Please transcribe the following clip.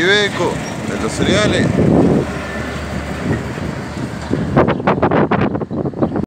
Ibeco, de los cereales.